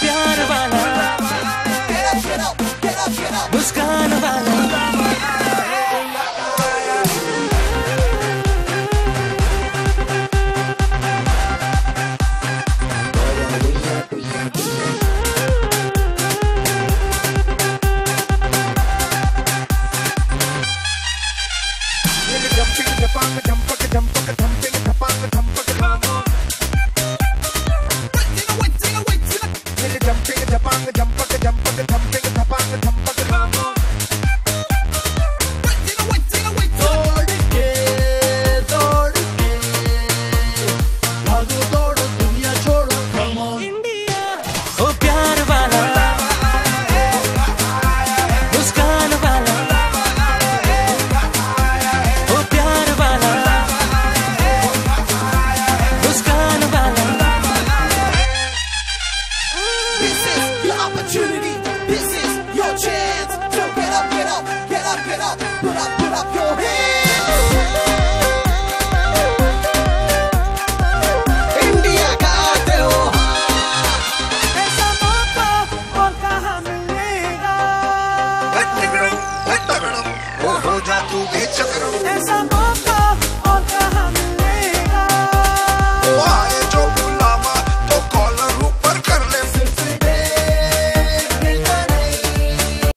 प्यार वाला मुस्कान वाला Put the ஓஹோ ஜா